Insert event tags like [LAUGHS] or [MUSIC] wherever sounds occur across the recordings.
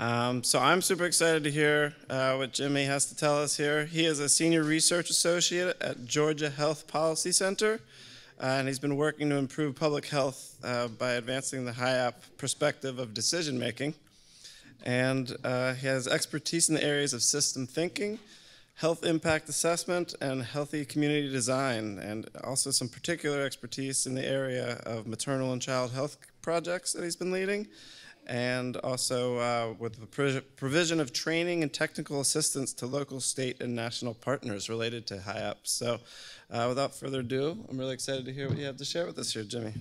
Um, so I'm super excited to hear uh, what Jimmy has to tell us here. He is a senior research associate at Georgia Health Policy Center, uh, and he's been working to improve public health uh, by advancing the HIAP perspective of decision making. And uh, he has expertise in the areas of system thinking, health impact assessment, and healthy community design, and also some particular expertise in the area of maternal and child health projects that he's been leading and also uh, with the provision of training and technical assistance to local, state, and national partners related to HIAP. So uh, without further ado, I'm really excited to hear what you have to share with us here, Jimmy.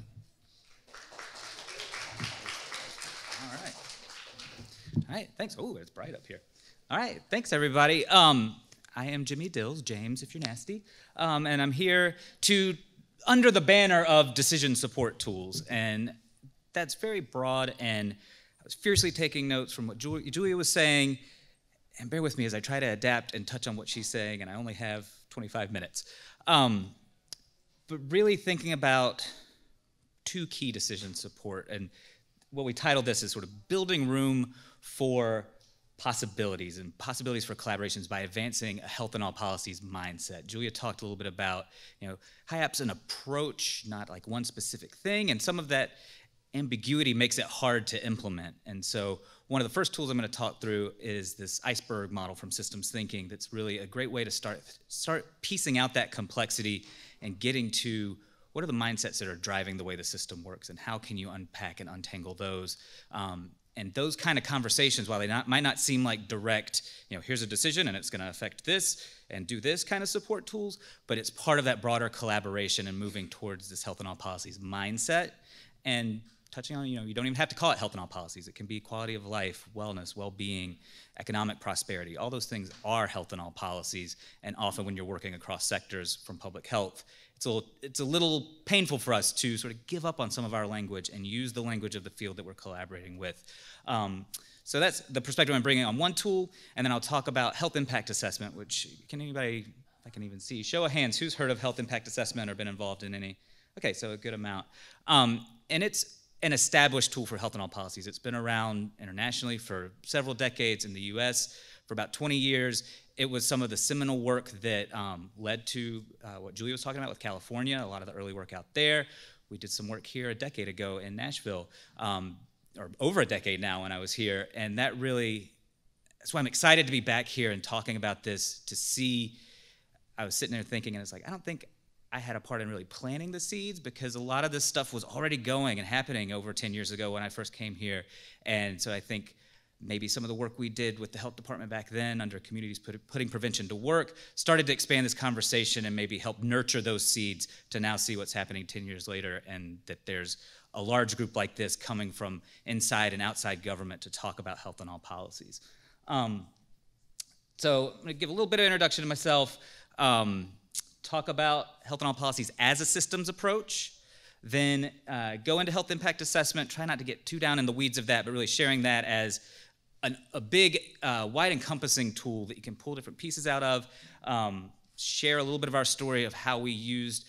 All right. All right, thanks. Oh, it's bright up here. All right, thanks, everybody. Um, I am Jimmy Dills, James, if you're nasty, um, and I'm here to under the banner of decision support tools. And that's very broad and was fiercely taking notes from what Julia was saying. And bear with me as I try to adapt and touch on what she's saying, and I only have 25 minutes. Um, but really thinking about two key decision support. And what we titled this is sort of building room for possibilities and possibilities for collaborations by advancing a health in all policies mindset. Julia talked a little bit about, you know, HIAP's an approach, not like one specific thing, and some of that ambiguity makes it hard to implement. And so one of the first tools I'm going to talk through is this iceberg model from systems thinking that's really a great way to start start piecing out that complexity and getting to what are the mindsets that are driving the way the system works and how can you unpack and untangle those um, and those kind of conversations while they not, might not seem like direct you know here's a decision and it's going to affect this and do this kind of support tools but it's part of that broader collaboration and moving towards this health in all policies mindset and touching on, you know, you don't even have to call it health in all policies. It can be quality of life, wellness, well-being, economic prosperity. All those things are health in all policies. And often when you're working across sectors from public health, it's a, little, it's a little painful for us to sort of give up on some of our language and use the language of the field that we're collaborating with. Um, so that's the perspective I'm bringing on one tool, and then I'll talk about health impact assessment, which can anybody, I can even see, show of hands, who's heard of health impact assessment or been involved in any? Okay, so a good amount. Um, and it's an established tool for health in all policies. It's been around internationally for several decades in the US for about 20 years. It was some of the seminal work that um, led to uh, what Julie was talking about with California, a lot of the early work out there. We did some work here a decade ago in Nashville, um, or over a decade now when I was here, and that really, that's why I'm excited to be back here and talking about this to see. I was sitting there thinking, and it's like, I don't think I had a part in really planting the seeds because a lot of this stuff was already going and happening over 10 years ago when I first came here. And so I think maybe some of the work we did with the health department back then under communities put, putting prevention to work started to expand this conversation and maybe help nurture those seeds to now see what's happening 10 years later and that there's a large group like this coming from inside and outside government to talk about health in all policies. Um, so I'm going to give a little bit of introduction to myself. Um, talk about health in all policies as a systems approach, then uh, go into health impact assessment. Try not to get too down in the weeds of that, but really sharing that as an, a big, uh, wide encompassing tool that you can pull different pieces out of. Um, share a little bit of our story of how we used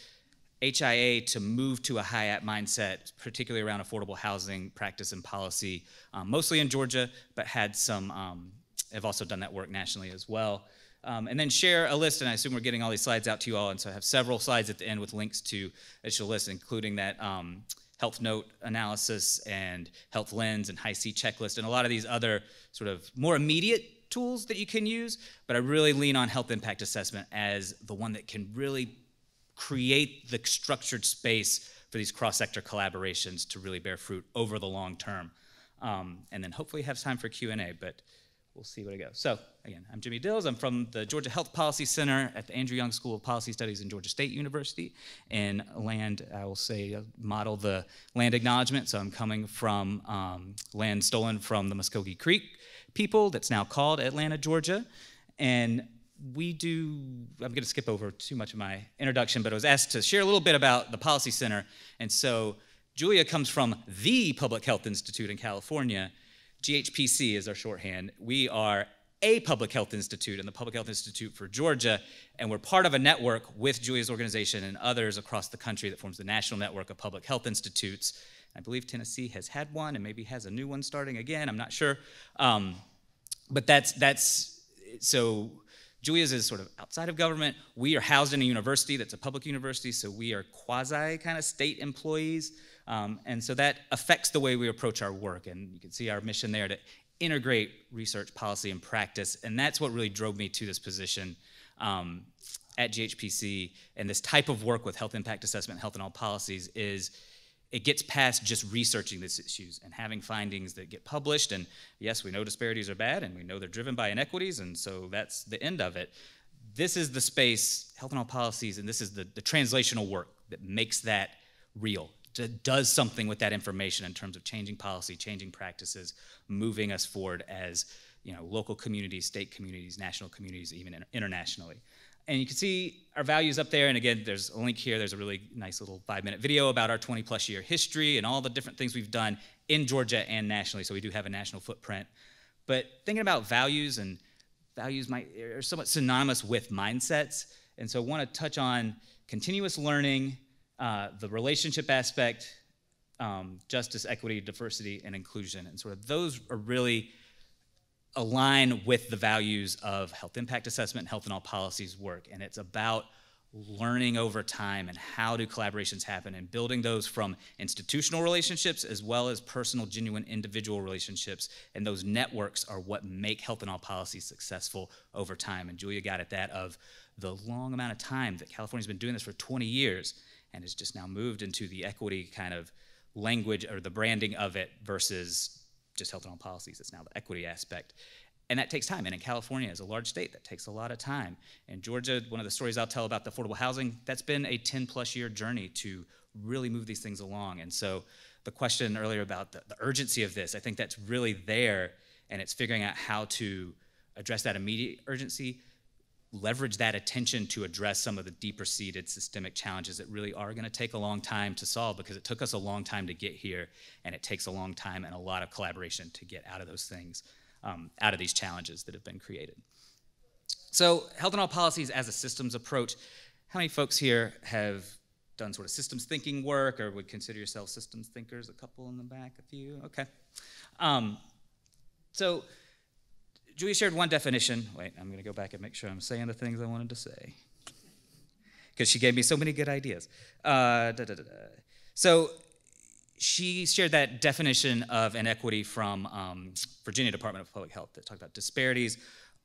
HIA to move to a HIAP mindset, particularly around affordable housing practice and policy, um, mostly in Georgia, but had some, um, have also done that work nationally as well. Um, and then share a list, and I assume we're getting all these slides out to you all, and so I have several slides at the end with links to additional lists, including that um, health note analysis and health lens and high C checklist, and a lot of these other sort of more immediate tools that you can use, but I really lean on health impact assessment as the one that can really create the structured space for these cross-sector collaborations to really bear fruit over the long term. Um, and then hopefully have time for Q&A, but we'll see where it goes. So again, I'm Jimmy Dills. I'm from the Georgia Health Policy Center at the Andrew Young School of Policy Studies in Georgia State University. And land, I will say, uh, model the land acknowledgement. So I'm coming from um, land stolen from the Muskogee Creek people that's now called Atlanta, Georgia. And we do, I'm going to skip over too much of my introduction, but I was asked to share a little bit about the Policy Center. And so Julia comes from the Public Health Institute in California, GHPC is our shorthand. We are a public health institute and the Public Health Institute for Georgia, and we're part of a network with Julia's organization and others across the country that forms the National Network of Public Health Institutes. I believe Tennessee has had one and maybe has a new one starting again. I'm not sure. Um, but that's, that's so Julia's is sort of outside of government. We are housed in a university that's a public university, so we are quasi kind of state employees. Um, and so that affects the way we approach our work. And you can see our mission there to integrate research, policy, and practice. And that's what really drove me to this position um, at GHPC. And this type of work with health impact assessment, health in all policies is it gets past just researching these issues and having findings that get published. And yes, we know disparities are bad and we know they're driven by inequities, and so that's the end of it. This is the space, health in all policies, and this is the, the translational work that makes that real, does something with that information in terms of changing policy, changing practices, moving us forward as you know, local communities, state communities, national communities, even internationally. And you can see our values up there. And again, there's a link here. There's a really nice little five minute video about our 20 plus year history and all the different things we've done in Georgia and nationally. So we do have a national footprint. But thinking about values and values might, are somewhat synonymous with mindsets. And so I want to touch on continuous learning, uh, the relationship aspect, um, justice, equity, diversity, and inclusion. And sort of those are really align with the values of health impact assessment, health in all policies work. And it's about learning over time and how do collaborations happen and building those from institutional relationships as well as personal, genuine individual relationships. And those networks are what make health in all policies successful over time. And Julia got at that of the long amount of time that California's been doing this for 20 years and has just now moved into the equity kind of language or the branding of it versus just health in all policies. It's now the equity aspect. And that takes time. And in California, as a large state, that takes a lot of time. In Georgia, one of the stories I'll tell about the affordable housing, that's been a 10 plus year journey to really move these things along. And so the question earlier about the, the urgency of this, I think that's really there. And it's figuring out how to address that immediate urgency, leverage that attention to address some of the deeper seated systemic challenges that really are going to take a long time to solve because it took us a long time to get here and it takes a long time and a lot of collaboration to get out of those things um, out of these challenges that have been created. So health in all policies as a systems approach how many folks here have done sort of systems thinking work or would consider yourselves systems thinkers? A couple in the back a few? Okay. Um, so Julia shared one definition. Wait, I'm going to go back and make sure I'm saying the things I wanted to say. Because she gave me so many good ideas. Uh, so she shared that definition of inequity from um, Virginia Department of Public Health that talked about disparities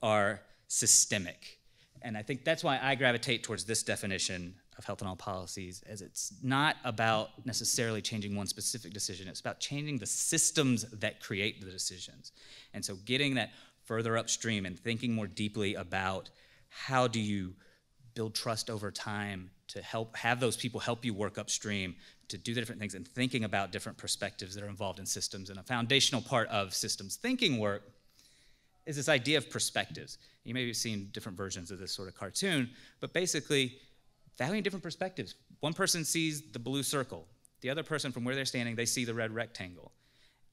are systemic. And I think that's why I gravitate towards this definition of health in all policies, as it's not about necessarily changing one specific decision. It's about changing the systems that create the decisions. And so getting that further upstream and thinking more deeply about how do you build trust over time to help have those people help you work upstream to do the different things and thinking about different perspectives that are involved in systems. And a foundational part of systems thinking work is this idea of perspectives. You may have seen different versions of this sort of cartoon but basically valuing different perspectives. One person sees the blue circle. The other person from where they're standing they see the red rectangle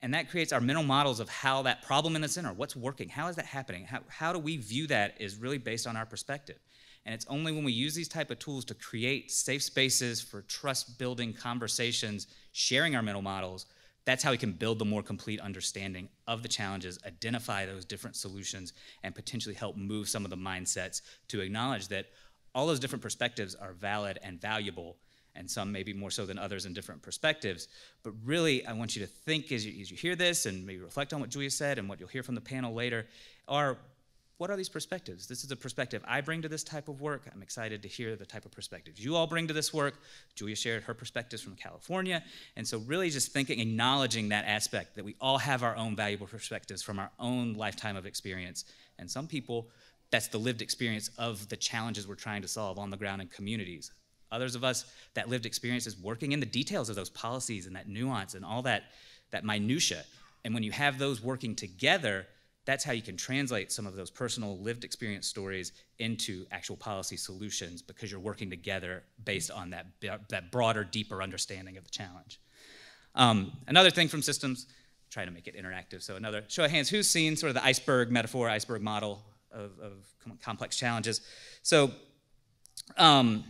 and that creates our mental models of how that problem in the center, what's working, how is that happening, how, how do we view that is really based on our perspective. And it's only when we use these type of tools to create safe spaces for trust building conversations, sharing our mental models, that's how we can build the more complete understanding of the challenges, identify those different solutions, and potentially help move some of the mindsets to acknowledge that all those different perspectives are valid and valuable and some maybe more so than others in different perspectives. But really, I want you to think as you, as you hear this and maybe reflect on what Julia said and what you'll hear from the panel later are what are these perspectives? This is a perspective I bring to this type of work. I'm excited to hear the type of perspectives you all bring to this work. Julia shared her perspectives from California. And so, really, just thinking, acknowledging that aspect that we all have our own valuable perspectives from our own lifetime of experience. And some people, that's the lived experience of the challenges we're trying to solve on the ground in communities. Others of us, that lived experience is working in the details of those policies and that nuance and all that, that minutia. And when you have those working together, that's how you can translate some of those personal lived experience stories into actual policy solutions because you're working together based on that, that broader, deeper understanding of the challenge. Um, another thing from systems, try to make it interactive. So another show of hands, who's seen sort of the iceberg metaphor, iceberg model of, of complex challenges? So um,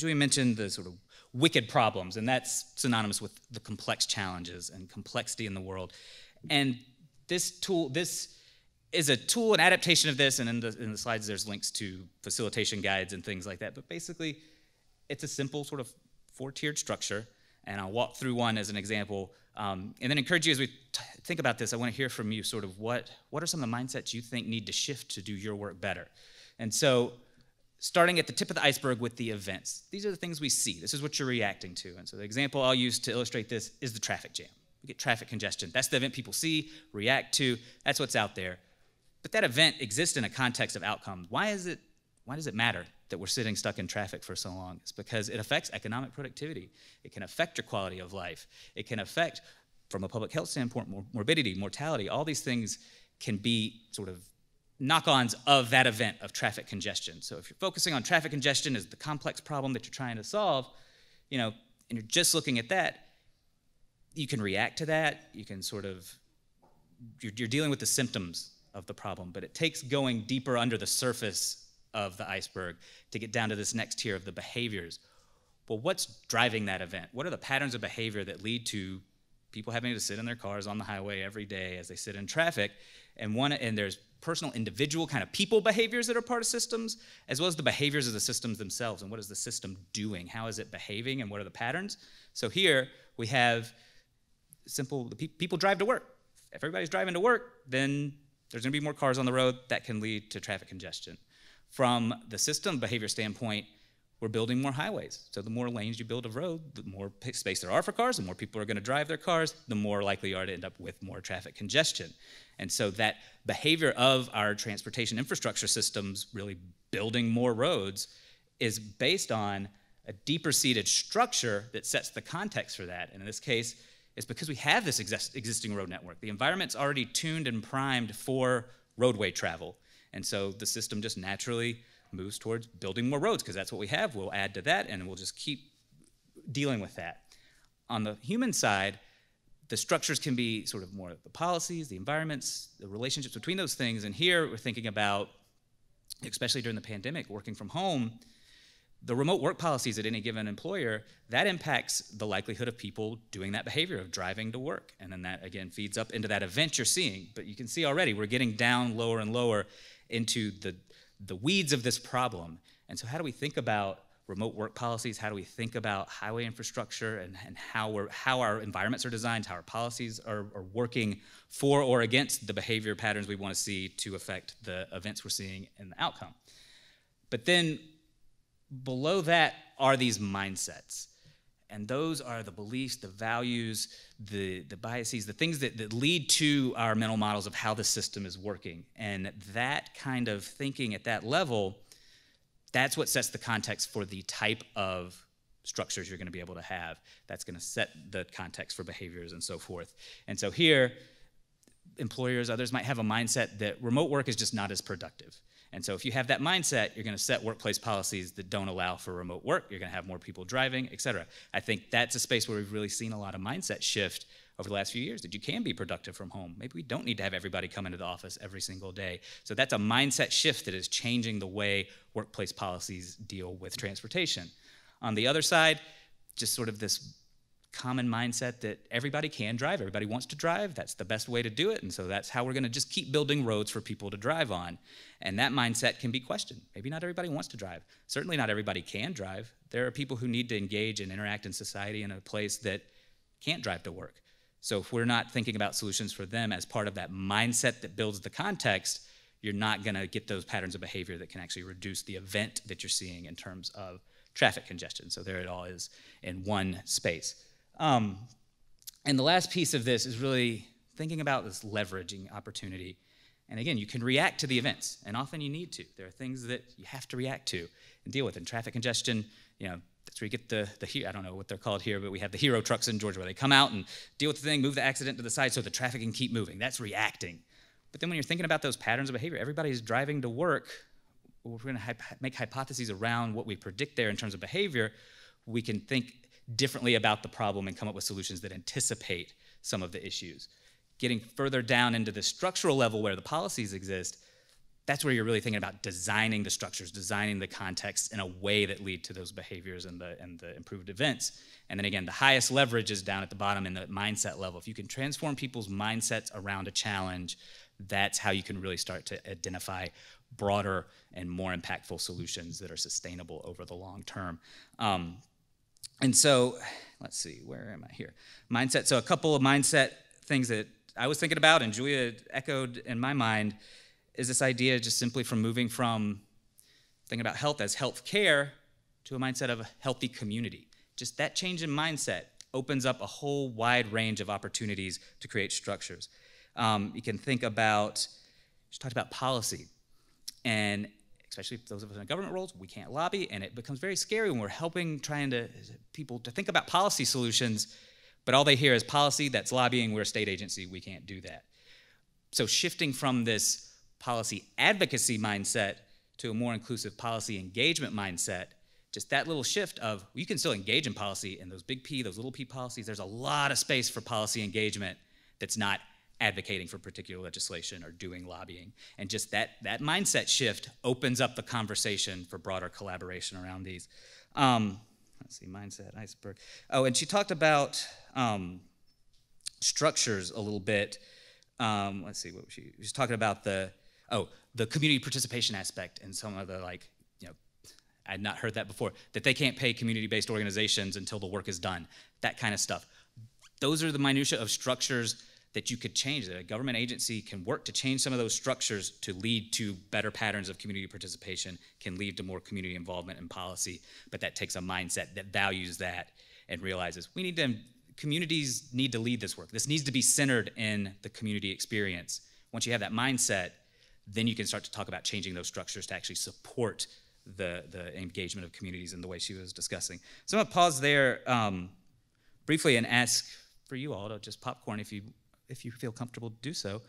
Julian mentioned the sort of wicked problems, and that's synonymous with the complex challenges and complexity in the world. And this tool, this is a tool, an adaptation of this, and in the, in the slides there's links to facilitation guides and things like that. But basically, it's a simple sort of four-tiered structure, and I'll walk through one as an example, um, and then encourage you as we think about this. I want to hear from you, sort of what what are some of the mindsets you think need to shift to do your work better. And so, starting at the tip of the iceberg with the events, these are the things we see. This is what you're reacting to. And so, the example I'll use to illustrate this is the traffic jam. We get traffic congestion. That's the event people see, react to. That's what's out there. But that event exists in a context of outcome. Why is it? Why does it matter that we're sitting stuck in traffic for so long? It's because it affects economic productivity. It can affect your quality of life. It can affect, from a public health standpoint, morbidity, mortality. All these things can be sort of knock-ons of that event of traffic congestion. So if you're focusing on traffic congestion as the complex problem that you're trying to solve, you know, and you're just looking at that, you can react to that. You can sort of you're, you're dealing with the symptoms of the problem, but it takes going deeper under the surface of the iceberg to get down to this next tier of the behaviors. Well, what's driving that event? What are the patterns of behavior that lead to people having to sit in their cars on the highway every day as they sit in traffic? And one and there's personal individual kind of people behaviors that are part of systems as well as the behaviors of the systems themselves and what is the system doing how is it behaving and what are the patterns so here we have simple the pe- people drive to work if everybody's driving to work then there's going to be more cars on the road that can lead to traffic congestion. From the system behavior standpoint, we're building more highways. So the more lanes you build of road, the more space there are for cars, the more people are going to drive their cars, the more likely you are to end up with more traffic congestion. And so that behavior of our transportation infrastructure systems really building more roads is based on a deeper seated structure that sets the context for that. And in this case, it's because we have this exist- existing road network. The environment's already tuned and primed for roadway travel. And so the system just naturally moves towards building more roads because that's what we have. We'll add to that and we'll just keep dealing with that. On the human side, the structures can be sort of more the policies, the environments, the relationships between those things. And here we're thinking about, especially during the pandemic, working from home the remote work policies at any given employer, that impacts the likelihood of people doing that behavior of driving to work. And then that again feeds up into that event you're seeing. But you can see already we're getting down lower and lower into the, the weeds of this problem. And so, how do we think about remote work policies? How do we think about highway infrastructure and, and how, we're, how our environments are designed, how our policies are, are working for or against the behavior patterns we want to see to affect the events we're seeing and the outcome? But then below that are these mindsets. And those are the beliefs, the values, the, the biases, the things that, that lead to our mental models of how the system is working. And that kind of thinking at that level, that's what sets the context for the type of structures you're going to be able to have. That's going to set the context for behaviors and so forth. And so here, employers, others might have a mindset that remote work is just not as productive. And so if you have that mindset, you're going to set workplace policies that don't allow for remote work. You're going to have more people driving, et cetera. I think that's a space where we've really seen a lot of mindset shift over the last few years that you can be productive from home. Maybe we don't need to have everybody come into the office every single day. So that's a mindset shift that is changing the way workplace policies deal with transportation. On the other side, just sort of this common mindset that everybody can drive, everybody wants to drive, that's the best way to do it, and so that's how we're going to just keep building roads for people to drive on. And that mindset can be questioned. Maybe not everybody wants to drive. Certainly not everybody can drive. There are people who need to engage and interact in society in a place that can't drive to work. So if we're not thinking about solutions for them as part of that mindset that builds the context, you're not going to get those patterns of behavior that can actually reduce the event that you're seeing in terms of traffic congestion. So there it all is in one space. Um, and the last piece of this is really thinking about this leveraging opportunity. And again, you can react to the events, and often you need to. There are things that you have to react to and deal with. In traffic congestion, you know, that's where you get the, the I don't know what they're called here, but we have the hero trucks in Georgia where they come out and deal with the thing, move the accident to the side so the traffic can keep moving. That's reacting. But then when you're thinking about those patterns of behavior, everybody's driving to work. We're going to make hypotheses around what we predict there in terms of behavior. We can think differently about the problem and come up with solutions that anticipate some of the issues. Getting further down into the structural level where the policies exist, that's where you're really thinking about designing the structures, designing the context in a way that lead to those behaviors and the, and the improved events. And then again, the highest leverage is down at the bottom in the mindset level. If you can transform people's mindsets around a challenge, that's how you can really start to identify broader and more impactful solutions that are sustainable over the long term. Um, and so, let's see, where am I here? Mindset. So, a couple of mindset things that I was thinking about, and Julia echoed in my mind is this idea just simply from moving from thinking about health as health care to a mindset of a healthy community. Just that change in mindset opens up a whole wide range of opportunities to create structures. Um, you can think about, she talked about policy, and especially those of us in government roles, we can't lobby, and it becomes very scary when we're helping trying to people to think about policy solutions, but all they hear is policy, that's lobbying, we're a state agency, we can't do that. So shifting from this policy advocacy mindset to a more inclusive policy engagement mindset, just that little shift of you can still engage in policy and those big P, those little p policies, there's a lot of space for policy engagement that's not advocating for particular legislation or doing lobbying. And just that, that mindset shift opens up the conversation for broader collaboration around these. Um, let's see, mindset, iceberg. Oh, and she talked about um, structures a little bit. Um, let's see, what she, she was talking about the oh, the community participation aspect and some of the like, you know, I had not heard that before, that they can't pay community-based organizations until the work is done, that kind of stuff. Those are the minutia of structures that you could change, that a government agency can work to change some of those structures to lead to better patterns of community participation, can lead to more community involvement in policy, but that takes a mindset that values that and realizes we need to, communities need to lead this work. This needs to be centered in the community experience. Once you have that mindset, then you can start to talk about changing those structures to actually support the, the engagement of communities in the way she was discussing. So I'm gonna pause there um, briefly and ask for you all to just popcorn if you, if you feel comfortable to do so.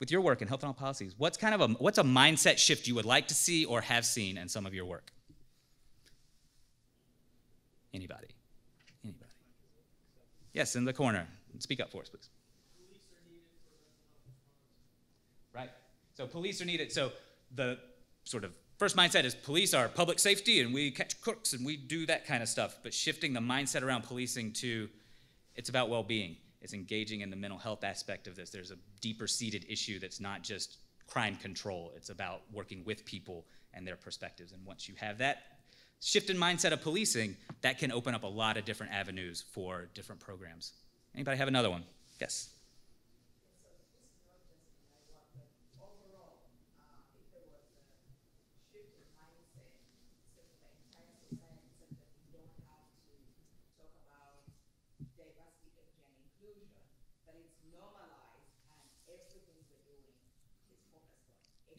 With your work in health in all policies, what's kind of a, what's a mindset shift you would like to see or have seen in some of your work? Anybody? Anybody? Yes, in the corner. Speak up for us, please. Right. So police are needed. So the sort of first mindset is police are public safety and we catch crooks and we do that kind of stuff. But shifting the mindset around policing to it's about well being, it's engaging in the mental health aspect of this. There's a deeper seated issue that's not just crime control, it's about working with people and their perspectives. And once you have that shift in mindset of policing, that can open up a lot of different avenues for different programs. Anybody have another one? Yes.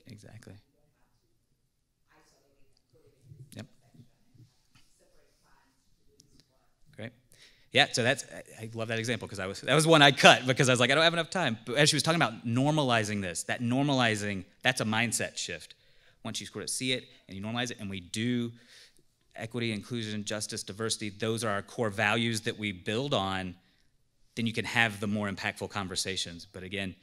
Exactly. Yep. Great. Yeah, so that's I love that example because I was that was one I cut because I was like I don't have enough time. But as she was talking about normalizing this, that normalizing that's a mindset shift. Once you sort of see it and you normalize it, and we do equity, inclusion, justice, diversity, those are our core values that we build on, then you can have the more impactful conversations. But again,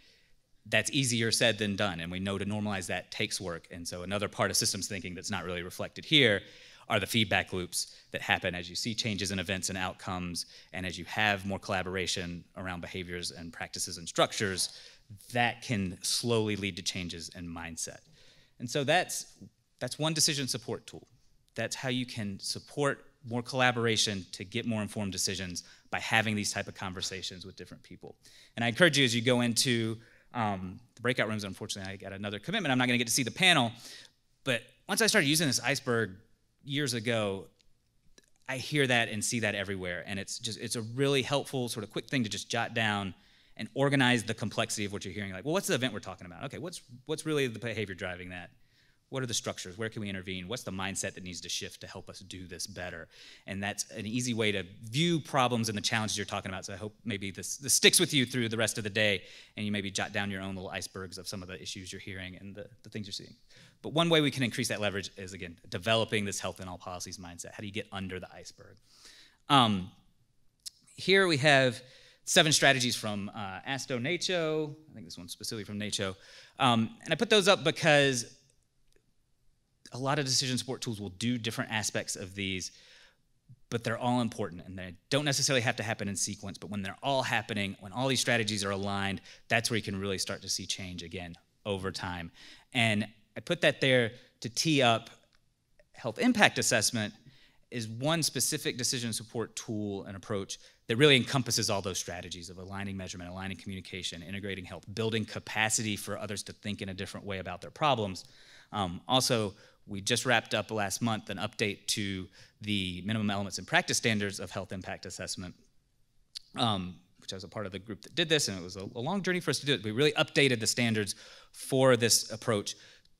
that's easier said than done, and we know to normalize that takes work. And so, another part of systems thinking that's not really reflected here are the feedback loops that happen as you see changes in events and outcomes, and as you have more collaboration around behaviors and practices and structures, that can slowly lead to changes in mindset. And so, that's, that's one decision support tool. That's how you can support more collaboration to get more informed decisions by having these type of conversations with different people. And I encourage you as you go into um, the breakout rooms, unfortunately, I got another commitment. I'm not going to get to see the panel. But once I started using this iceberg years ago, I hear that and see that everywhere. And it's just, it's a really helpful, sort of quick thing to just jot down and organize the complexity of what you're hearing. Like, well, what's the event we're talking about? Okay, what's, what's really the behavior driving that? What are the structures? Where can we intervene? What's the mindset that needs to shift to help us do this better? And that's an easy way to view problems and the challenges you're talking about. So I hope maybe this, this sticks with you through the rest of the day and you maybe jot down your own little icebergs of some of the issues you're hearing and the, the things you're seeing. But one way we can increase that leverage is, again, developing this health in all policies mindset. How do you get under the iceberg? Um, here we have seven strategies from uh, ASTHO NACCHO. I think this one's specifically from NACCHO. Um, and I put those up because a lot of decision support tools will do different aspects of these, but they're all important and they don't necessarily have to happen in sequence. But when they're all happening, when all these strategies are aligned, that's where you can really start to see change again over time. And I put that there to tee up health impact assessment is one specific decision support tool and approach that really encompasses all those strategies of aligning measurement, aligning communication, integrating health, building capacity for others to think in a different way about their problems. Um, also, we just wrapped up last month an update to the minimum elements and practice standards of health impact assessment, um, which I was a part of the group that did this, and it was a, a long journey for us to do it. We really updated the standards for this approach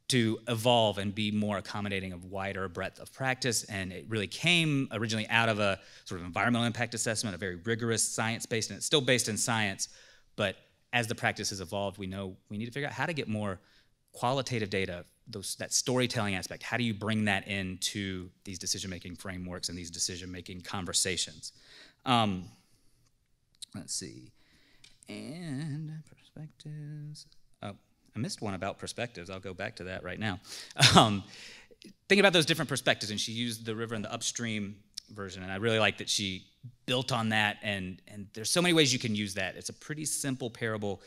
to evolve and be more accommodating of wider breadth of practice. And it really came originally out of a sort of environmental impact assessment, a very rigorous science based, and it's still based in science. But as the practice has evolved, we know we need to figure out how to get more qualitative data, those, that storytelling aspect. How do you bring that into these decision making frameworks and these decision making conversations? Um, let's see. And perspectives. Oh, I missed one about perspectives. I'll go back to that right now. [LAUGHS] Um, think about those different perspectives, and she used the river and the upstream version, and I really like that she built on that. And and there's so many ways you can use that. It's a pretty simple parable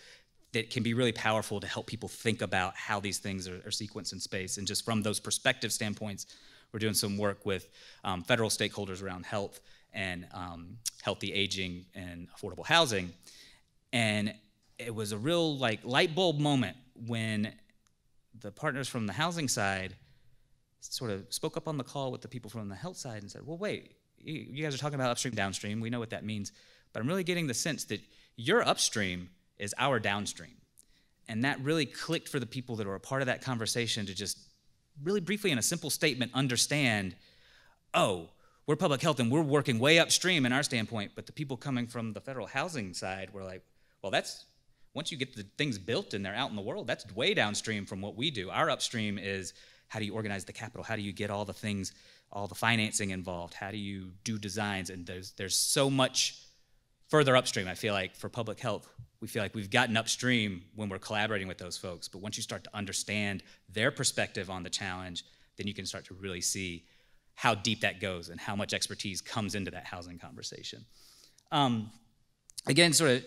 that can be really powerful to help people think about how these things are, are sequenced in space. And just from those perspective standpoints, we're doing some work with um, federal stakeholders around health and um, healthy aging and affordable housing. And it was a real like light bulb moment when the partners from the housing side sort of spoke up on the call with the people from the health side and said, well, wait, you guys are talking about upstream, downstream. We know what that means. But I'm really getting the sense that your upstream is our downstream. And that really clicked for the people that were a part of that conversation to just really briefly, in a simple statement, understand oh, we're public health and we're working way upstream in our standpoint. But the people coming from the federal housing side were like, well, that's once you get the things built and they're out in the world, that's way downstream from what we do. Our upstream is how do you organize the capital? How do you get all the things, all the financing involved? How do you do designs? And there's there's so much further upstream. I feel like for public health, we feel like we've gotten upstream when we're collaborating with those folks. But once you start to understand their perspective on the challenge, then you can start to really see how deep that goes and how much expertise comes into that housing conversation. Um, again, sort of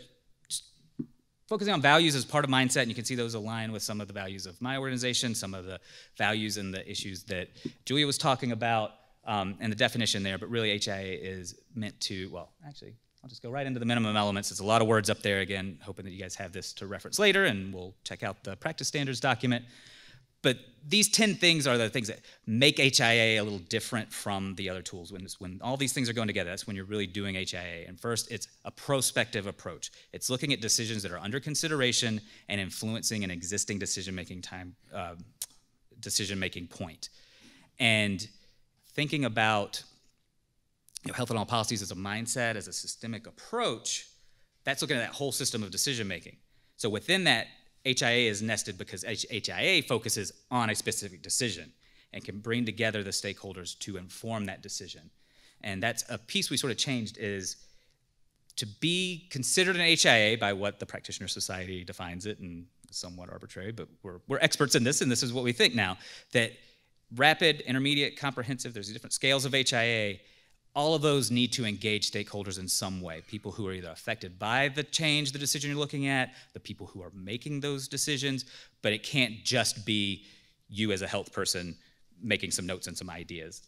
focusing on values as part of mindset, and you can see those align with some of the values of my organization, some of the values and the issues that Julia was talking about, um, and the definition there. But really, HIA is meant to, well, actually, I'll just go right into the minimum elements. It's a lot of words up there, again, hoping that you guys have this to reference later, and we'll check out the practice standards document. But these 10 things are the things that make HIA a little different from the other tools. When, when all these things are going together, that's when you're really doing HIA. And first, it's a prospective approach. It's looking at decisions that are under consideration and influencing an existing decision-making time, uh, decision-making point. And thinking about know, health in all policies as a mindset, as a systemic approach, that's looking at that whole system of decision-making. So within that HIA is nested because HIA focuses on a specific decision and can bring together the stakeholders to inform that decision. And that's a piece we sort of changed is to be considered an HIA by what the Practitioner Society defines it, and somewhat arbitrary, but we're, we're experts in this, and this is what we think now, that rapid, intermediate, comprehensive, there's different scales of HIA, all of those need to engage stakeholders in some way people who are either affected by the change the decision you're looking at the people who are making those decisions but it can't just be you as a health person making some notes and some ideas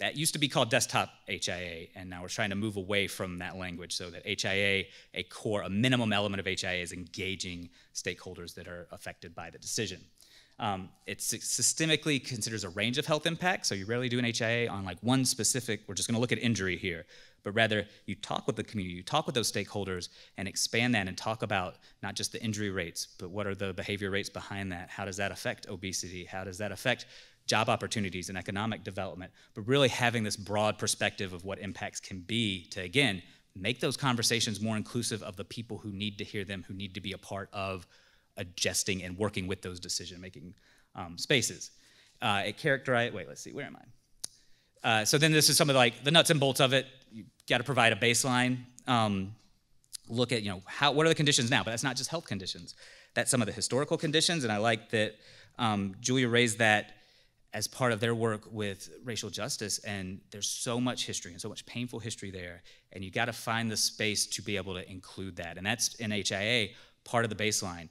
that used to be called desktop HIA, and now we're trying to move away from that language so that HIA, a core, a minimum element of HIA, is engaging stakeholders that are affected by the decision. Um, it systemically considers a range of health impacts, so you rarely do an HIA on like one specific, we're just gonna look at injury here, but rather you talk with the community, you talk with those stakeholders and expand that and talk about not just the injury rates, but what are the behavior rates behind that? How does that affect obesity? How does that affect job opportunities and economic development? But really having this broad perspective of what impacts can be to, again, make those conversations more inclusive of the people who need to hear them, who need to be a part of adjusting and working with those decision-making um, spaces. Uh, it characterized, wait, let's see, where am I? Uh, so then this is some of the, like the nuts and bolts of it. You got to provide a baseline. Um, look at, you know, how, what are the conditions now? But that's not just health conditions. That's some of the historical conditions, and I like that um, Julia raised that as part of their work with racial justice and there's so much history and so much painful history there and you got to find the space to be able to include that and that's in hia part of the baseline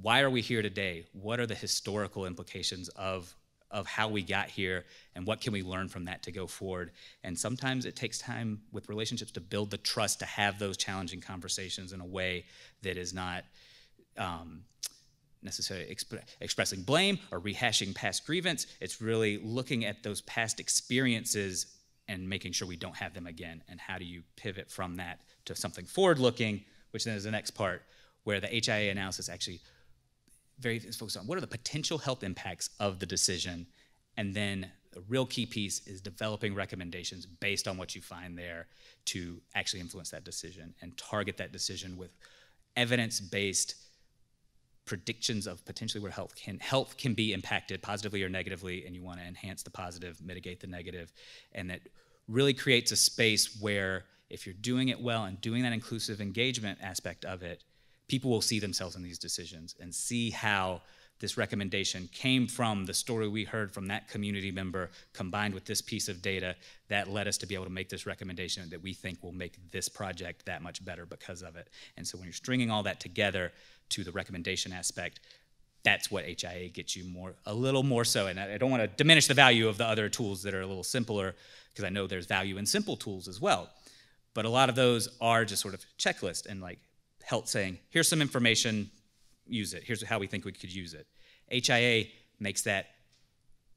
why are we here today what are the historical implications of of how we got here and what can we learn from that to go forward and sometimes it takes time with relationships to build the trust to have those challenging conversations in a way that is not um, necessarily exp- expressing blame or rehashing past grievance. It's really looking at those past experiences and making sure we don't have them again. And how do you pivot from that to something forward looking, which then is the next part, where the HIA analysis actually very focused on what are the potential health impacts of the decision. And then a real key piece is developing recommendations based on what you find there to actually influence that decision and target that decision with evidence based predictions of potentially where health can health can be impacted positively or negatively and you want to enhance the positive mitigate the negative and that really creates a space where if you're doing it well and doing that inclusive engagement aspect of it people will see themselves in these decisions and see how this recommendation came from the story we heard from that community member combined with this piece of data that led us to be able to make this recommendation that we think will make this project that much better because of it and so when you're stringing all that together to the recommendation aspect, that's what HIA gets you more, a little more so. And I don't want to diminish the value of the other tools that are a little simpler, because I know there's value in simple tools as well. But a lot of those are just sort of checklist and like health saying, here's some information, use it. Here's how we think we could use it. HIA makes that,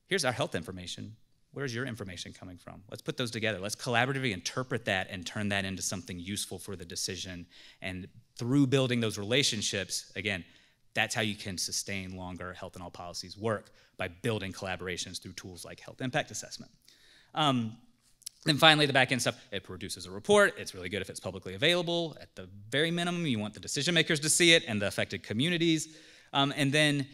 here's our health information. Where's your information coming from? Let's put those together. Let's collaboratively interpret that and turn that into something useful for the decision and through building those relationships, again, that's how you can sustain longer health in all policies work by building collaborations through tools like health impact assessment. Um, then finally, the back end stuff, it produces a report. It's really good if it's publicly available. At the very minimum, you want the decision makers to see it and the affected communities. Um, and then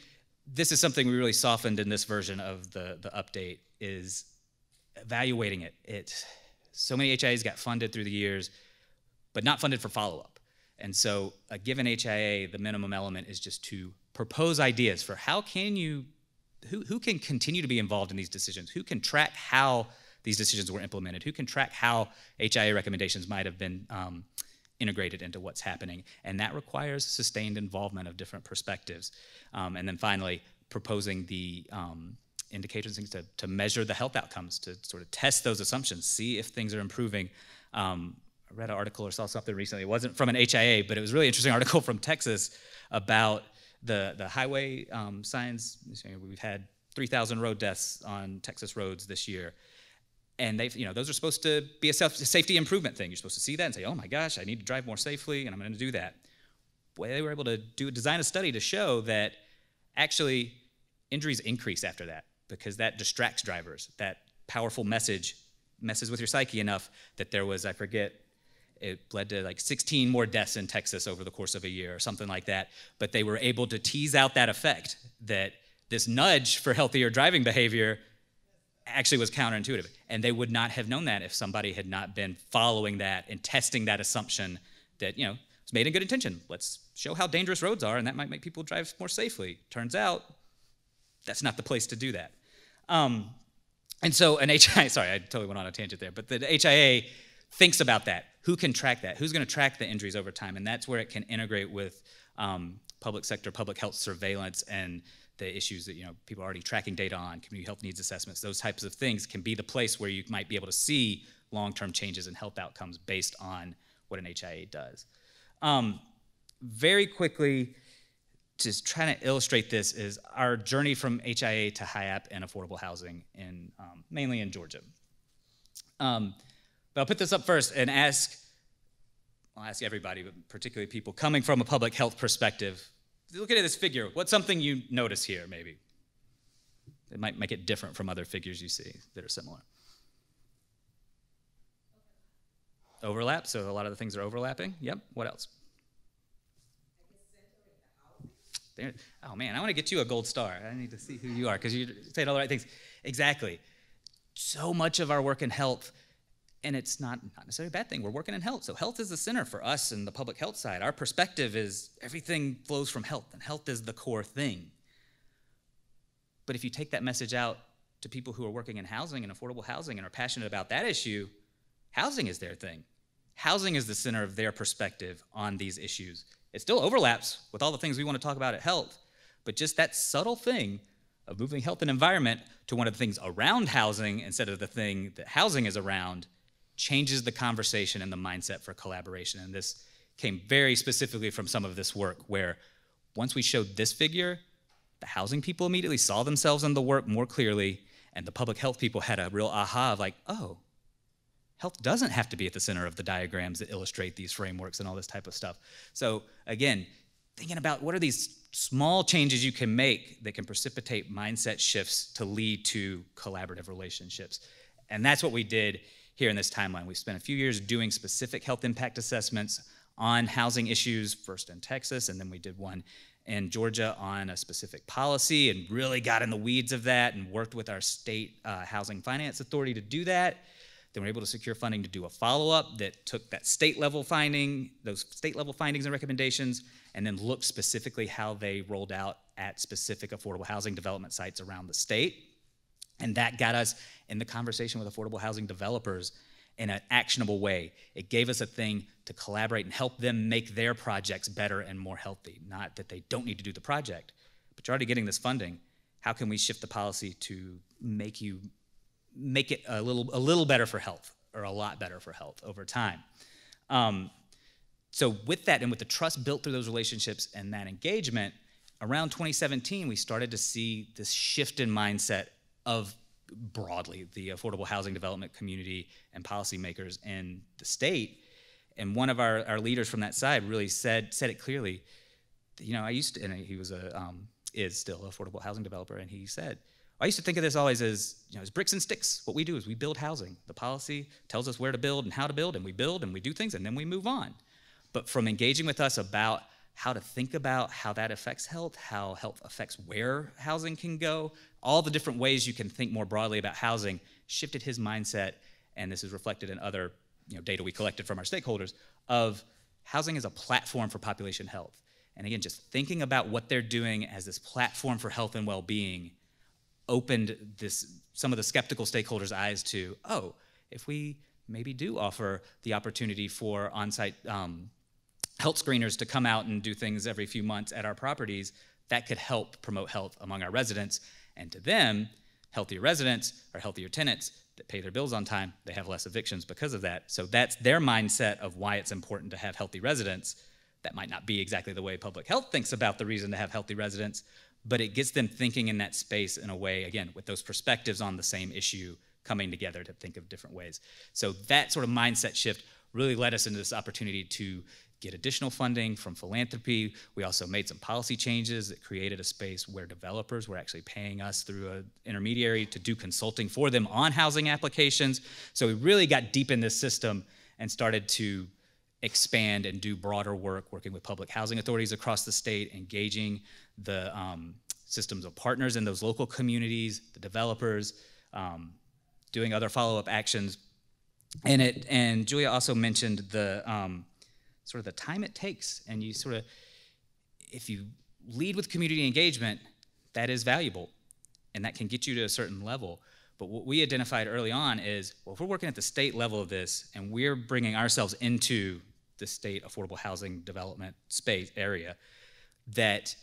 this is something we really softened in this version of the, the update is evaluating it. It so many HIAs got funded through the years, but not funded for follow-up. And so, a given HIA, the minimum element is just to propose ideas for how can you, who, who can continue to be involved in these decisions? Who can track how these decisions were implemented? Who can track how HIA recommendations might have been um, integrated into what's happening? And that requires sustained involvement of different perspectives. Um, and then finally, proposing the um, indicators to, to measure the health outcomes, to sort of test those assumptions, see if things are improving. Um, I read an article or saw something recently. It wasn't from an HIA, but it was a really interesting [LAUGHS] article from Texas about the, the highway um, signs. We've had 3,000 road deaths on Texas roads this year. And they, you know, those are supposed to be a self, safety improvement thing. You're supposed to see that and say, "Oh my gosh, I need to drive more safely, and I'm going to do that." Boy, they were able to do a design a study to show that actually injuries increase after that because that distracts drivers. That powerful message messes with your psyche enough that there was, I forget, it led to like 16 more deaths in Texas over the course of a year or something like that. But they were able to tease out that effect that this nudge for healthier driving behavior actually was counterintuitive. And they would not have known that if somebody had not been following that and testing that assumption that, you know, it's made in good intention. Let's show how dangerous roads are, and that might make people drive more safely. Turns out that's not the place to do that. Um, and so an [LAUGHS] HIA, sorry, I totally went on a tangent there, but the HIA thinks about that. Who can track that? Who's going to track the injuries over time? And that's where it can integrate with um, public sector, public health surveillance, and the issues that you know people are already tracking data on, community health needs assessments. Those types of things can be the place where you might be able to see long-term changes in health outcomes based on what an HIA does. Um, very quickly, just trying to illustrate this is our journey from HIA to HIAP and affordable housing in um, mainly in Georgia. Um, but I'll put this up first and ask, I'll ask everybody, but particularly people coming from a public health perspective, looking at this figure, what's something you notice here maybe? It might make it different from other figures you see that are similar. Overlap, so a lot of the things are overlapping. Yep, what else? There, oh man, I want to get you a gold star. I need to see who you are because you said all the right things. Exactly. So much of our work in health and it's not, not necessarily a bad thing. We're working in health. So health is the center for us in the public health side. Our perspective is everything flows from health, and health is the core thing. But if you take that message out to people who are working in housing and affordable housing and are passionate about that issue, housing is their thing. Housing is the center of their perspective on these issues. It still overlaps with all the things we want to talk about at health, but just that subtle thing of moving health and environment to one of the things around housing instead of the thing that housing is around changes the conversation and the mindset for collaboration. And this came very specifically from some of this work where once we showed this figure, the housing people immediately saw themselves in the work more clearly, and the public health people had a real aha of like, oh, health doesn't have to be at the center of the diagrams that illustrate these frameworks and all this type of stuff. So again, thinking about what are these small changes you can make that can precipitate mindset shifts to lead to collaborative relationships. And that's what we did here in this timeline. We spent a few years doing specific health impact assessments on housing issues, first in Texas, and then we did one in Georgia on a specific policy and really got in the weeds of that and worked with our state uh, housing finance authority to do that. Then we were able to secure funding to do a follow up that took that state level finding, those state level findings and recommendations, and then looked specifically how they rolled out at specific affordable housing development sites around the state. And that got us in the conversation with affordable housing developers in an actionable way. It gave us a thing to collaborate and help them make their projects better and more healthy. Not that they don't need to do the project, but you're already getting this funding. How can we shift the policy to make you make it a little a little better for health or a lot better for health over time? Um, so with that and with the trust built through those relationships and that engagement, around 2017 we started to see this shift in mindset of broadly the affordable housing development community and policymakers in the state. And one of our, our leaders from that side really said said it clearly. You know, I used to, and he was a um, is still affordable housing developer, and he said, I used to think of this always as you know as bricks and sticks. What we do is we build housing. The policy tells us where to build and how to build, and we build and we do things, and then we move on. But from engaging with us about how to think about how that affects health, how health affects where housing can go, all the different ways you can think more broadly about housing shifted his mindset, and this is reflected in other you know, data we collected from our stakeholders of housing as a platform for population health. And again, just thinking about what they're doing as this platform for health and well-being opened this some of the skeptical stakeholders' eyes to, oh, if we maybe do offer the opportunity for on-site um, health screeners to come out and do things every few months at our properties, that could help promote health among our residents. And to them, healthier residents are healthier tenants that pay their bills on time. They have less evictions because of that. So that's their mindset of why it's important to have healthy residents. That might not be exactly the way public health thinks about the reason to have healthy residents, but it gets them thinking in that space in a way, again, with those perspectives on the same issue coming together to think of different ways. So that sort of mindset shift really led us into this opportunity to get additional funding from philanthropy. We also made some policy changes that created a space where developers were actually paying us through an intermediary to do consulting for them on housing applications. So we really got deep in this system and started to expand and do broader work, working with public housing authorities across the state, engaging the um, systems of partners in those local communities, the developers, um, doing other follow-up actions. And it and Julia also mentioned the um, sort of the time it takes. And you sort of, if you lead with community engagement, that is valuable and that can get you to a certain level. But what we identified early on is well, if we're working at the state level of this and we're bringing ourselves into the state affordable housing development space area, that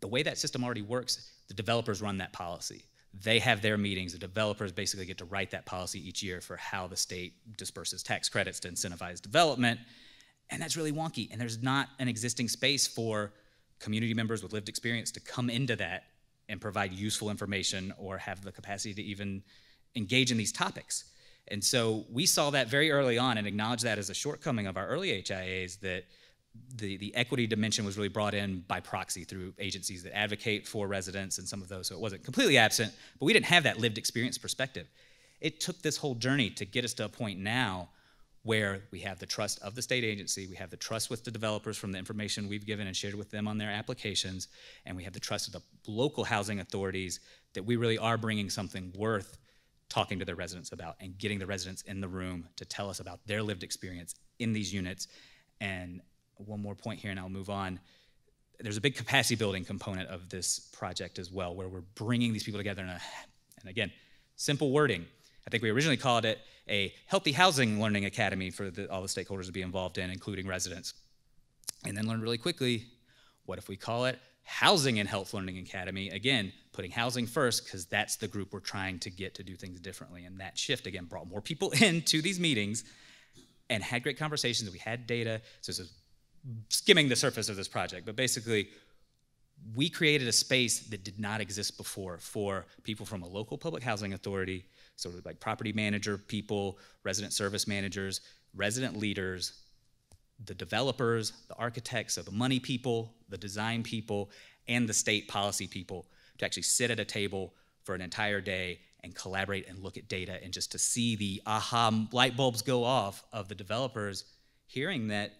the way that system already works, the developers run that policy. They have their meetings. The developers basically get to write that policy each year for how the state disperses tax credits to incentivize development. And that's really wonky. And there's not an existing space for community members with lived experience to come into that and provide useful information or have the capacity to even engage in these topics. And so we saw that very early on and acknowledged that as a shortcoming of our early HIAs that the, the equity dimension was really brought in by proxy through agencies that advocate for residents and some of those. So it wasn't completely absent, but we didn't have that lived experience perspective. It took this whole journey to get us to a point now where we have the trust of the state agency, we have the trust with the developers from the information we've given and shared with them on their applications, and we have the trust of the local housing authorities that we really are bringing something worth talking to their residents about and getting the residents in the room to tell us about their lived experience in these units. And one more point here, and I'll move on. There's a big capacity building component of this project as well, where we're bringing these people together in a, and again, simple wording. Think we originally called it a healthy housing learning academy for the, all the stakeholders to be involved in, including residents. And then learned really quickly what if we call it Housing and Health Learning Academy? Again, putting housing first because that's the group we're trying to get to do things differently. And that shift, again, brought more people [LAUGHS] into these meetings and had great conversations. We had data. So this is skimming the surface of this project. But basically, we created a space that did not exist before for people from a local public housing authority, of like property manager people, resident service managers, resident leaders, the developers, the architects, so the money people, the design people, and the state policy people to actually sit at a table for an entire day and collaborate and look at data and just to see the aha light bulbs go off of the developers hearing that,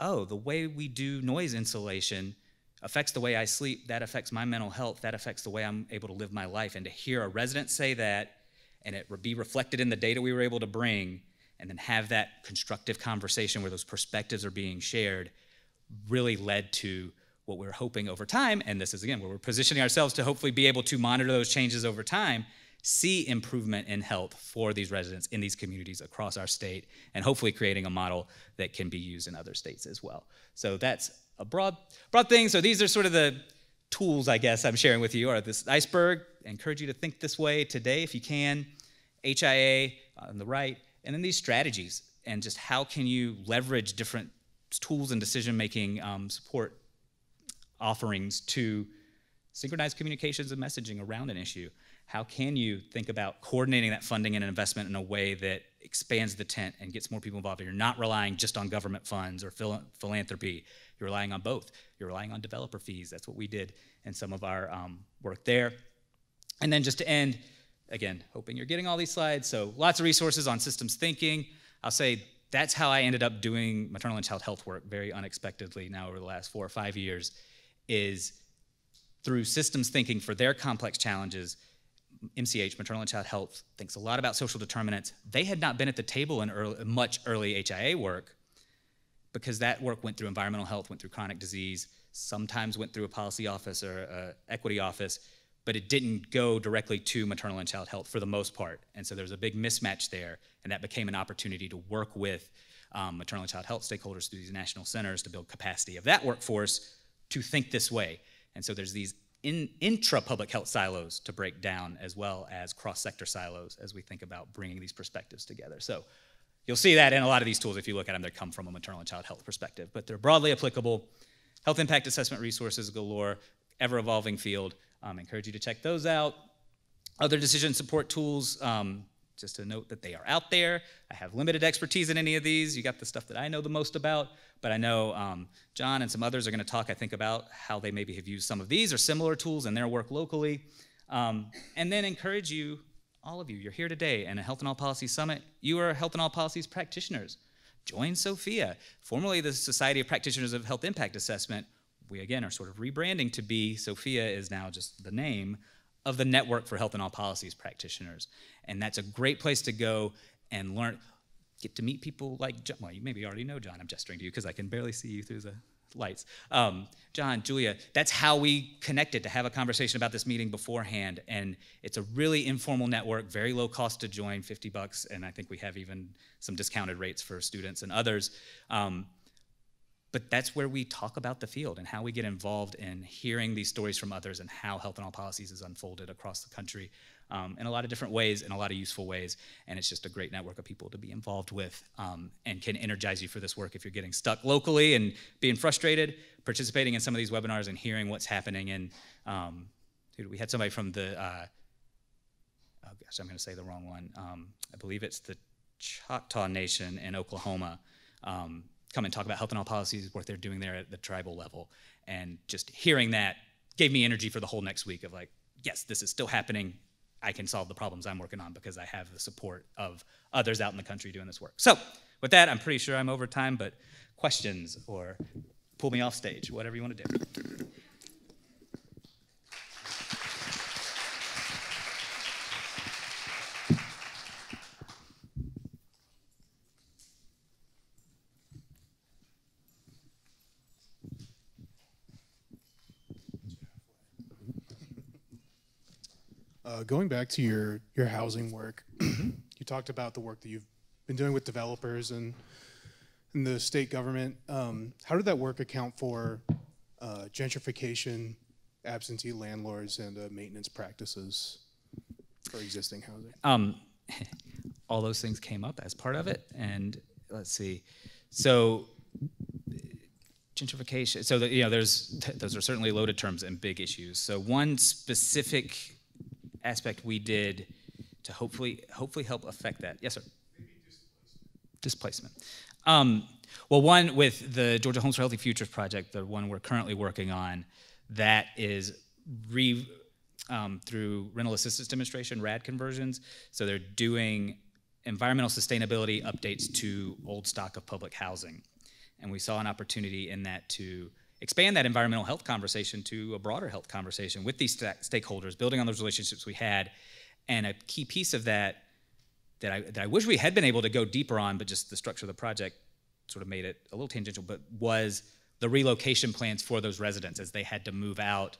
oh, the way we do noise insulation affects the way I sleep, that affects my mental health, that affects the way I'm able to live my life. And to hear a resident say that and it be reflected in the data we were able to bring and then have that constructive conversation where those perspectives are being shared really led to what we're hoping over time and this is again where we're positioning ourselves to hopefully be able to monitor those changes over time see improvement in health for these residents in these communities across our state and hopefully creating a model that can be used in other states as well. So that's a broad broad thing. So these are sort of the tools i guess i'm sharing with you or this iceberg. I encourage you to think this way today if you can HIA on the right and then these strategies and just how can you leverage different tools and decision making um, support offerings to synchronize communications and messaging around an issue. How can you think about coordinating that funding and investment in a way that expands the tent and gets more people involved? You're not relying just on government funds or phil- philanthropy you're relying on both. You're relying on developer fees. That's what we did in some of our um, work there. And then just to end again, hoping you're getting all these slides. So lots of resources on systems thinking. I'll say that's how I ended up doing maternal and child health work very unexpectedly now over the last four or five years is through systems thinking for their complex challenges. MCH, Maternal and Child Health, thinks a lot about social determinants. They had not been at the table in early, much early HIA work because that work went through environmental health, went through chronic disease, sometimes went through a policy office or equity office but it didn't go directly to maternal and child health for the most part. And so there's a big mismatch there, and that became an opportunity to work with um, maternal and child health stakeholders through these national centers to build capacity of that workforce to think this way. And so there's these in, intra public health silos to break down as well as cross sector silos as we think about bringing these perspectives together. So you'll see that in a lot of these tools if you look at them, they come from a maternal and child health perspective, but they're broadly applicable. Health impact assessment resources galore, ever evolving field. Um, I encourage you to check those out. Other decision support tools, um, just to note that they are out there. I have limited expertise in any of these. You got the stuff that I know the most about, but I know um, John and some others are going to talk, I think, about how they maybe have used some of these or similar tools in their work locally. Um, and then encourage you, all of you, you're here today in a Health in All Policy Summit. You are Health in All Policies practitioners. Join SOPHIA, formerly the Society of Practitioners of Health Impact Assessment, we again are sort of rebranding to be SOPHIA is now just the name of the Network for Health in All Policies practitioners. And that's a great place to go and learn, get to meet people like John. Well, you maybe already know John. I'm gesturing to you because I can barely see you through the lights. Um, John, Julia, that's how we connected to have a conversation about this meeting beforehand. And it's a really informal network, very low cost to join, 50 bucks. And I think we have even some discounted rates for students and others. Um, but that's where we talk about the field and how we get involved in hearing these stories from others and how health in all policies is unfolded across the country um, in a lot of different ways, in a lot of useful ways. And it's just a great network of people to be involved with um, and can energize you for this work if you're getting stuck locally and being frustrated, participating in some of these webinars and hearing what's happening. And um, dude, we had somebody from the, uh, oh gosh, I'm going to say the wrong one. Um, I believe it's the Choctaw Nation in Oklahoma. Um, come and talk about health in all policies, what they're doing there at the tribal level. And just hearing that gave me energy for the whole next week of like, yes, this is still happening. I can solve the problems I'm working on because I have the support of others out in the country doing this work. So, with that, I'm pretty sure I'm over time, but questions or pull me off stage, whatever you want to do. Uh, going back to your your housing work, [CLEARS THROAT] you talked about the work that you've been doing with developers and and the state government. Um, how did that work account for uh, gentrification, absentee landlords, and uh, maintenance practices for existing housing? um, [LAUGHS] all those things came up as part of it. And let's see, so gentrification. So that you know, there's those are certainly loaded terms and big issues. So one specific aspect we did to hopefully hopefully help affect that. Yes, sir. Displacement. Um, well, one with the Georgia Homes for Healthy Futures project, the one we're currently working on, that is re um, through rental assistance demonstration rad conversions so they're doing environmental sustainability updates to old stock of public housing and we saw an opportunity in that to expand that environmental health conversation to a broader health conversation with these sta- stakeholders building on those relationships we had and a key piece of that that I, that I wish we had been able to go deeper on but just the structure of the project sort of made it a little tangential but was the relocation plans for those residents as they had to move out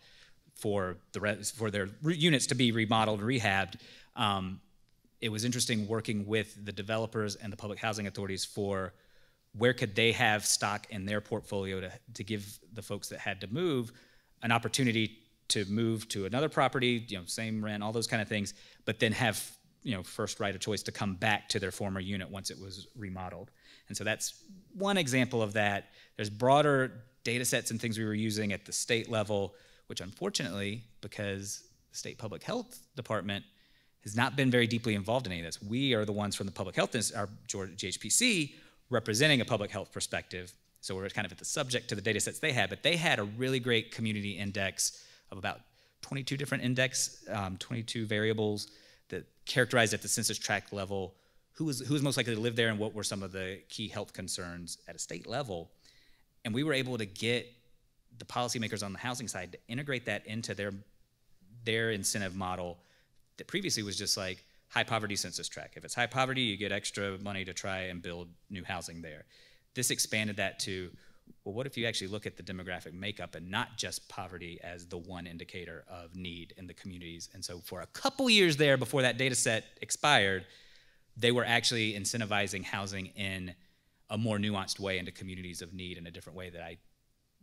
for the for their units to be remodeled, rehabbed. Um, it was interesting working with the developers and the public housing authorities for where could they have stock in their portfolio to, to give the folks that had to move an opportunity to move to another property, you know, same rent, all those kind of things, but then have you know first right of choice to come back to their former unit once it was remodeled. And so that's one example of that. There's broader data sets and things we were using at the state level which unfortunately, because the state public health department has not been very deeply involved in any of this, we are the ones from the public health, our GHPC, representing a public health perspective. So we're kind of at the subject to the data sets they had, but they had a really great community index of about 22 different index, um, 22 variables that characterized at the census tract level who was, who was most likely to live there and what were some of the key health concerns at a state level. And we were able to get the policymakers on the housing side to integrate that into their their incentive model that previously was just like high poverty census tract. If it's high poverty, you get extra money to try and build new housing there. This expanded that to well, what if you actually look at the demographic makeup and not just poverty as the one indicator of need in the communities? And so, for a couple years there before that data set expired, they were actually incentivizing housing in a more nuanced way into communities of need in a different way that I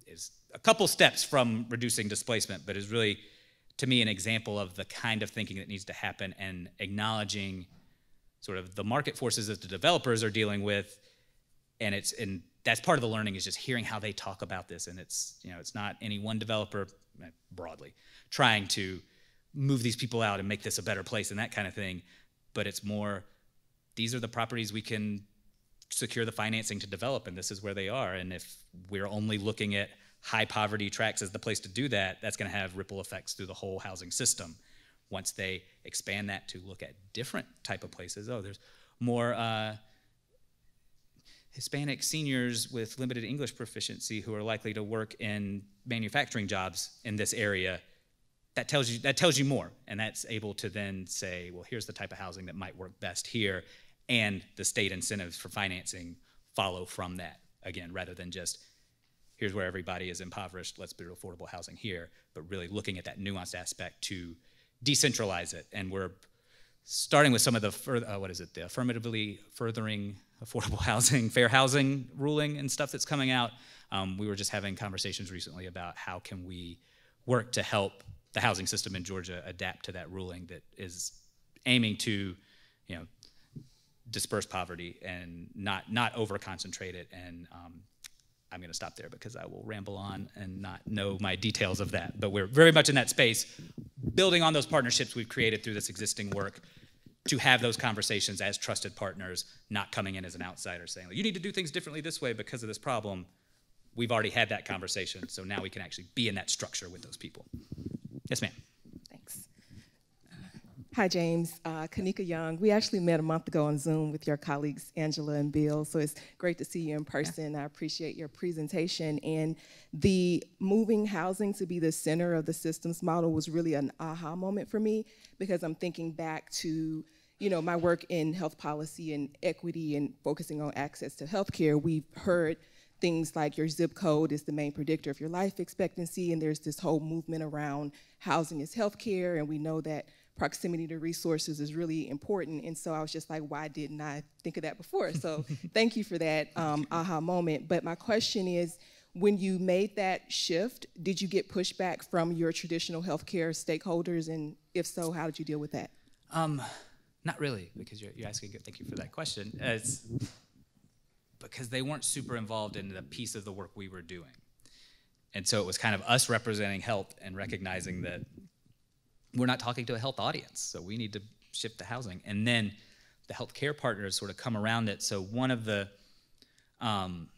is a couple steps from reducing displacement, but is really, to me, an example of the kind of thinking that needs to happen and acknowledging sort of the market forces that the developers are dealing with. And it's and that's part of the learning is just hearing how they talk about this. And it's you know it's not any one developer eh, broadly trying to move these people out and make this a better place and that kind of thing, but it's more these are the properties we can secure the financing to develop, and this is where they are. And if we're only looking at high poverty tracts as the place to do that, that's going to have ripple effects through the whole housing system. Once they expand that to look at different type of places, oh, there's more uh, Hispanic seniors with limited English proficiency who are likely to work in manufacturing jobs in this area. That tells you that tells you more, and that's able to then say, well, here's the type of housing that might work best here, and the state incentives for financing follow from that again, rather than just here's where everybody is impoverished, let's build affordable housing here, but really looking at that nuanced aspect to decentralize it. And we're starting with some of the uh, what is it, the affirmatively furthering affordable [LAUGHS] housing, fair housing ruling and stuff that's coming out. Um, we were just having conversations recently about how can we work to help the housing system in Georgia adapt to that ruling that is aiming to, you know, disperse poverty and not not over concentrate it. And um, I'm going to stop there because I will ramble on and not know my details of that. But we're very much in that space, building on those partnerships we've created through this existing work to have those conversations as trusted partners, not coming in as an outsider saying, you need to do things differently this way because of this problem. We've already had that conversation, so now we can actually be in that structure with those people. Yes, ma'am. Hi, James. Uh, Kanika Young. We actually met a month ago on Zoom with your colleagues, Angela and Bill, so it's great to see you in person. Yeah. I appreciate your presentation. And the moving housing to be the center of the systems model was really an aha moment for me because I'm thinking back to you know, my work in health policy and equity and focusing on access to healthcare. We've heard things like your zip code is the main predictor of your life expectancy, and there's this whole movement around housing is healthcare, and we know that proximity to resources is really important. And so I was just like, why didn't I think of that before? So [LAUGHS] thank you for that um, aha moment. But my question is, when you made that shift, did you get pushback from your traditional healthcare stakeholders? And if so, how did you deal with that? Um, not really, because you're, you're asking. Thank you for that question. It's because they weren't super involved in the piece of the work we were doing, and so it was kind of us representing health and recognizing that we're not talking to a health audience, so we need to shift the housing, and then the healthcare partners sort of come around it. So one of the um,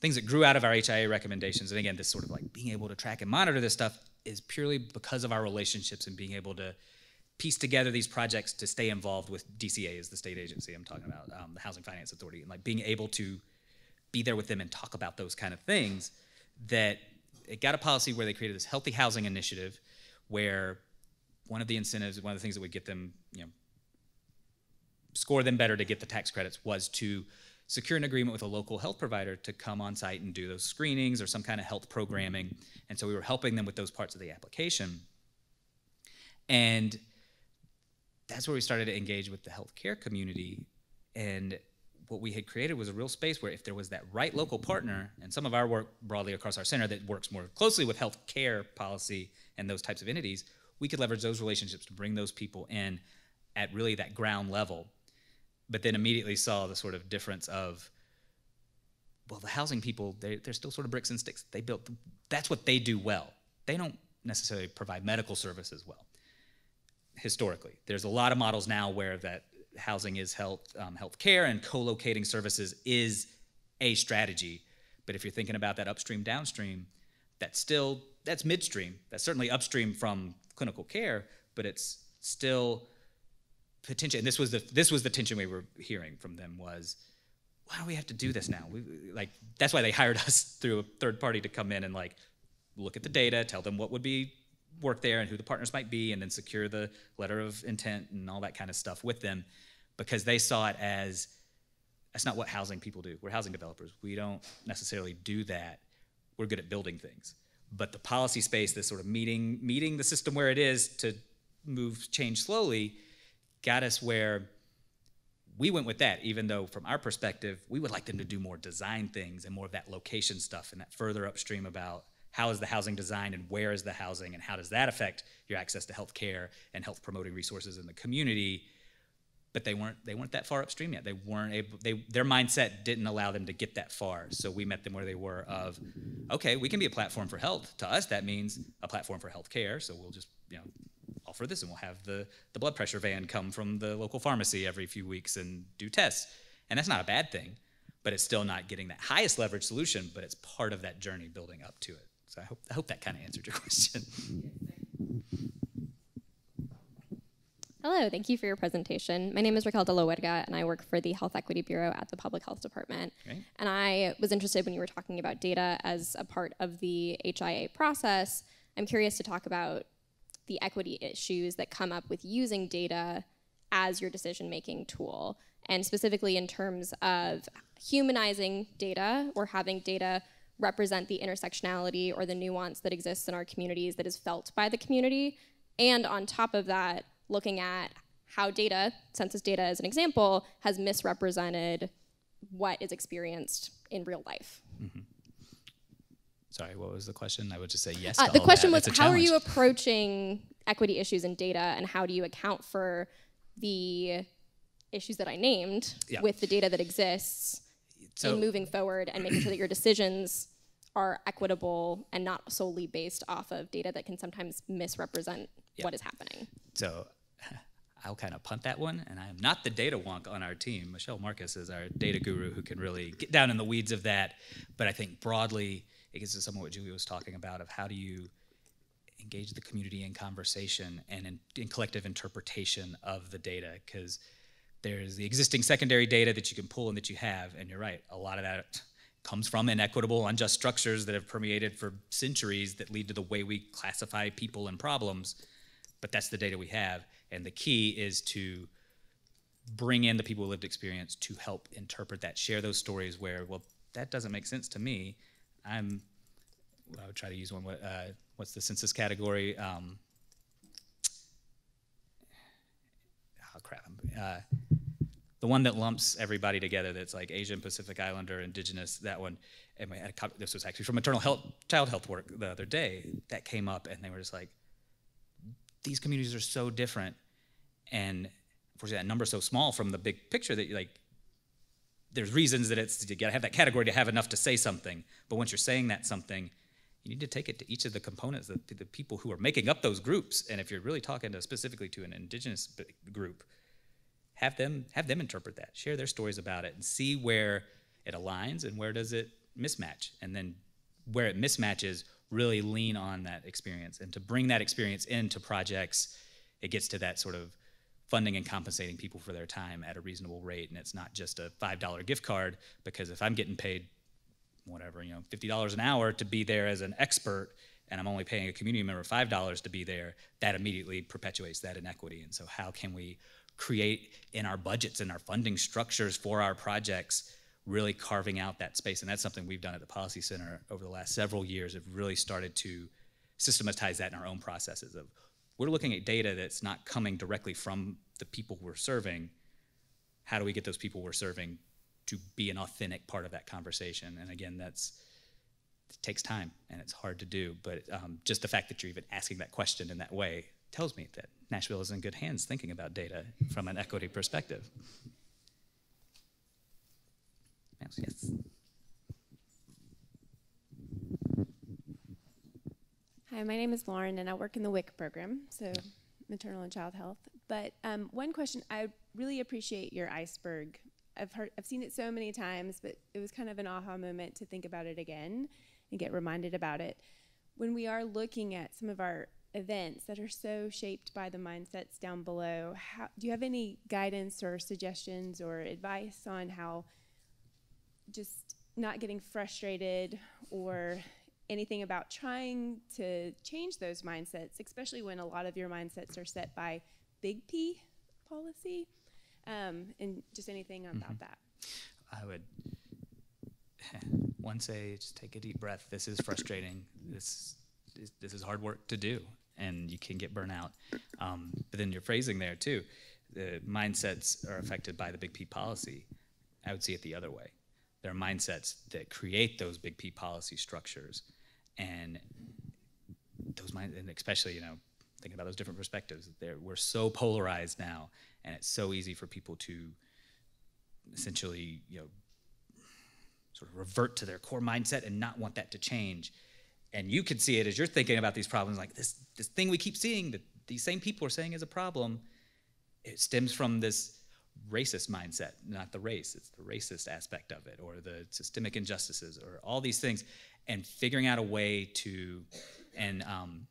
things that grew out of our HIA recommendations, and again, this sort of like being able to track and monitor this stuff is purely because of our relationships and being able to piece together these projects to stay involved with DCA is the state agency I'm talking about, um, the Housing Finance Authority, and like being able to be there with them and talk about those kind of things. That it got a policy where they created this healthy housing initiative, where one of the incentives, one of the things that would get them, you know, score them better to get the tax credits was to secure an agreement with a local health provider to come on site and do those screenings or some kind of health programming. And so we were helping them with those parts of the application. And that's where we started to engage with the healthcare community. And what we had created was a real space where if there was that right local partner, and some of our work broadly across our center that works more closely with healthcare policy and those types of entities, we could leverage those relationships to bring those people in at really that ground level. But then immediately saw the sort of difference of, well, the housing people, they, they're still sort of bricks and sticks. They built, that's what they do well. They don't necessarily provide medical services well historically. There's a lot of models now where that housing is health um, health care and co-locating services is a strategy. But if you're thinking about that upstream downstream, that's still that's midstream. That's certainly upstream from clinical care, but it's still potential. And this was the this was the tension we were hearing from them was why do we have to do this now? We, like that's why they hired us [LAUGHS] through a third party to come in and like look at the data, tell them what would be work there and who the partners might be, and then secure the letter of intent and all that kind of stuff with them because they saw it as that's not what housing people do. We're housing developers. We don't necessarily do that. We're good at building things. But the policy space, this sort of meeting meeting the system where it is to move change slowly, got us where we went with that, even though from our perspective, we would like them to do more design things and more of that location stuff and that further upstream about how is the housing designed and where is the housing and how does that affect your access to health care and health promoting resources in the community but they weren't they weren't that far upstream yet. They weren't able they their mindset didn't allow them to get that far. So we met them where they were of okay we can be a platform for health. To us that means a platform for health care. So we'll just you know offer this and we'll have the the blood pressure van come from the local pharmacy every few weeks and do tests. And that's not a bad thing but it's still not getting that highest leverage solution but it's part of that journey building up to it. So I hope, I hope that kind of answered your [LAUGHS] question. Hello, thank you for your presentation. My name is Raquel de la Huerga, and I work for the Health Equity Bureau at the Public Health Department. Okay. And I was interested when you were talking about data as a part of the HIA process. I'm curious to talk about the equity issues that come up with using data as your decision making tool, and specifically in terms of humanizing data or having data represent the intersectionality or the nuance that exists in our communities that is felt by the community. And on top of that, looking at how data, census data as an example, has misrepresented what is experienced in real life. Sorry, what was the question? I would just say yes. Uh, to the question that. was how are you approaching equity issues in data and how do you account for the issues that I named Yeah. with the data that exists So- in moving forward and making sure that your decisions are equitable and not solely based off of data that can sometimes misrepresent what is happening. So I'll kind of punt that one, and I am not the data wonk on our team. Michelle Marcus is our data guru who can really get down in the weeds of that. But I think broadly, it gets to some of what Julie was talking about of how do you engage the community in conversation and in, in collective interpretation of the data because there's the existing secondary data that you can pull and that you have and you're right a lot of that comes from inequitable unjust structures that have permeated for centuries that lead to the way we classify people and problems but that's the data we have and the key is to bring in the people with lived experience to help interpret that share those stories where well that doesn't make sense to me i'm i would try to use one uh, what's the census category um, oh crap, uh, the one that lumps everybody together. That's like Asian, Pacific Islander, Indigenous. That one. And we had a, co- this was actually from maternal health, child health work the other day that came up, and they were just like, these communities are so different, and unfortunately that number's so small from the big picture that you like there's reasons that it's you gotta have that category to have enough to say something. But once you're saying that something, you need to take it to each of the components, the, the people who are making up those groups. And if you're really talking to specifically to an indigenous group, have them have them interpret that, share their stories about it, and see where it aligns and where does it mismatch. And then where it mismatches, really lean on that experience. And to bring that experience into projects, it gets to that sort of funding and compensating people for their time at a reasonable rate. And it's not just a $5 gift card, because if I'm getting paid whatever, you know, $50 an hour to be there as an expert, and I'm only paying a community member $5 to be there, that immediately perpetuates that inequity. And so, how can we create in our budgets and our funding structures for our projects really carving out that space? And that's something we've done at the Policy Center over the last several years, have really started to systematize that in our own processes of we're looking at data that's not coming directly from the people we're serving. How do we get those people we're serving to be an authentic part of that conversation? And again, that's it takes time and it's hard to do. But um, just the fact that you're even asking that question in that way tells me that Nashville is in good hands thinking about data from an equity perspective. Yes. Hi, my name is Lauren, and I work in the WIC program, so maternal and child health. But um, one question, I really appreciate your iceberg. I've heard, I've seen it so many times, but it was kind of an aha moment to think about it again and get reminded about it. When we are looking at some of our events that are so shaped by the mindsets down below, how, do you have any guidance or suggestions or advice on how just not getting frustrated or anything about trying to change those mindsets, especially when a lot of your mindsets are set by big P policy, um, and just anything about Mm-hmm. that. I would [LAUGHS] one say just take a deep breath. This is frustrating. This is, this is hard work to do, and you can get burnout. Um, but then your phrasing there too, the mindsets are affected by the big P policy. I would see it the other way. There are mindsets that create those big P policy structures, and those mind, and especially you know thinking about those different perspectives. We're so polarized now, and it's so easy for people to essentially you know sort of revert to their core mindset and not want that to change. And you can see it as you're thinking about these problems, like this this thing we keep seeing that these same people are saying is a problem. It stems from this racist mindset, not the race. It's the racist aspect of it, or the systemic injustices, or all these things, and figuring out a way to, and um,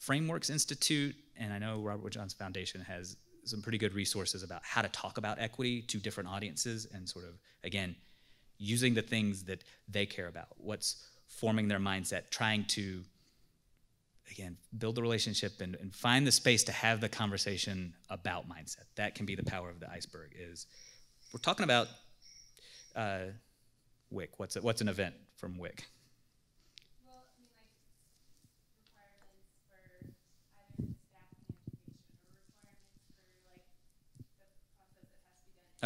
Frameworks Institute, and I know Robert Wood Johnson Foundation has some pretty good resources about how to talk about equity to different audiences, and sort of again using the things that they care about, what's forming their mindset, trying to again build the relationship and, and find the space to have the conversation about mindset. That can be the power of the iceberg is we're talking about uh, WIC what's, a, what's an event from WIC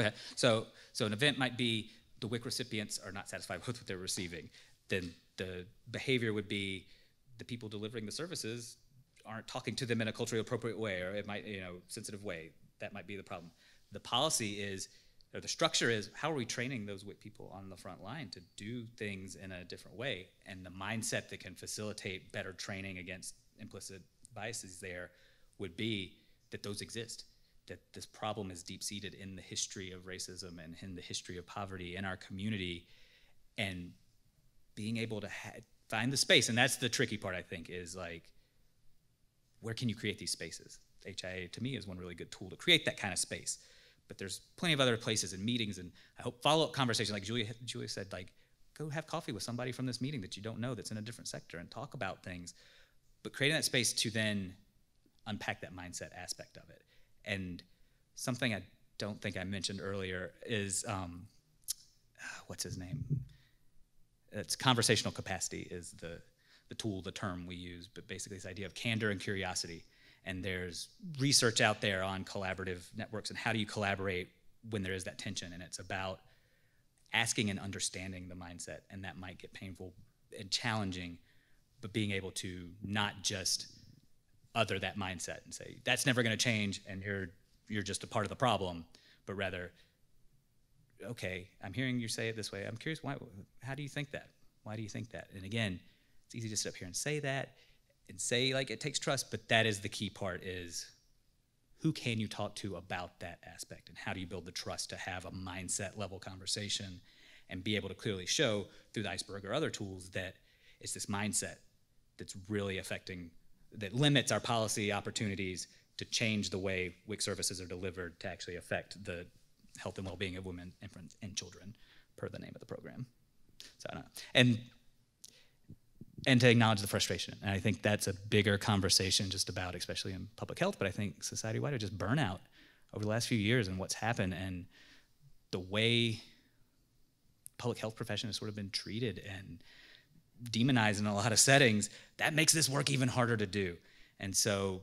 Okay, so so an event might be the WIC recipients are not satisfied [LAUGHS] with what they're receiving. Then the behavior would be the people delivering the services aren't talking to them in a culturally appropriate way, or it might you know sensitive way. That might be the problem. The policy is, or the structure is, how are we training those WIC people on the front line to do things in a different way? And the mindset that can facilitate better training against implicit biases there would be that those exist that this problem is deep seated in the history of racism and in the history of poverty in our community, and being able to ha- find the space. And that's the tricky part, I think, is like, where can you create these spaces? HIA to me is one really good tool to create that kind of space. But there's plenty of other places and meetings, and I hope follow up conversation, like Julia, Julia said, like, go have coffee with somebody from this meeting that you don't know that's in a different sector and talk about things. But creating that space to then unpack that mindset aspect of it. And something I don't think I mentioned earlier is um, what's his name? It's conversational capacity is the the tool, the term we use, but basically this idea of candor and curiosity. and there's research out there on collaborative networks and how do you collaborate when there is that tension. And it's about asking and understanding the mindset, and that might get painful and challenging, but being able to not just other that mindset and say that's never going to change, and you're you're just a part of the problem, but rather, okay, I'm hearing you say it this way. I'm curious, why? How do you think that? Why do you think that? And again, it's easy to sit up here and say that and say like it takes trust, but that is the key part is who can you talk to about that aspect and how do you build the trust to have a mindset level conversation and be able to clearly show through the iceberg or other tools that it's this mindset that's really affecting that limits our policy opportunities to change the way WIC services are delivered to actually affect the health and well-being of women, infants, and children, per the name of the program. So I don't know. And and to acknowledge the frustration. And I think that's a bigger conversation just about, especially in public health, but I think society wide, just burnout over the last few years and what's happened and the way public health profession has sort of been treated and demonized in a lot of settings, that makes this work even harder to do. And so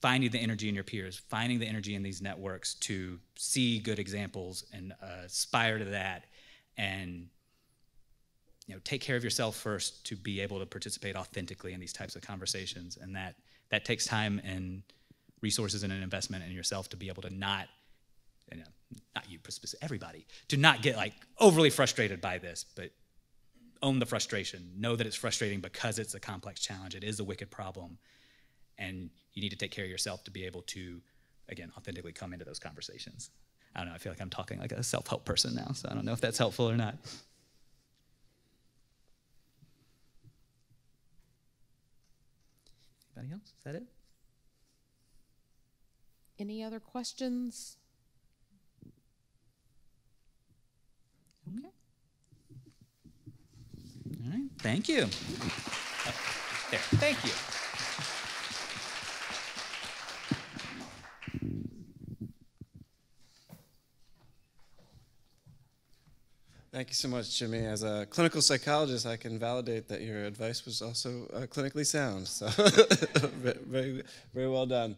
finding the energy in your peers, finding the energy in these networks to see good examples and uh, aspire to that and you know, take care of yourself first to be able to participate authentically in these types of conversations. And that, that takes time and resources and an investment in yourself to be able to not, you know, not you, everybody, to not get like overly frustrated by this, but own the frustration. Know that it's frustrating because it's a complex challenge. It is a wicked problem. And you need to take care of yourself to be able to, again, authentically come into those conversations. I don't know, I feel like I'm talking like a self help person now, so I don't know if that's helpful or not. Anybody else? Is that it? Any other questions? Okay. All right. Thank you. There. Thank you. Thank you so much, Jimmy. As a clinical psychologist, I can validate that your advice was also uh, clinically sound. So, [LAUGHS] very, very well done.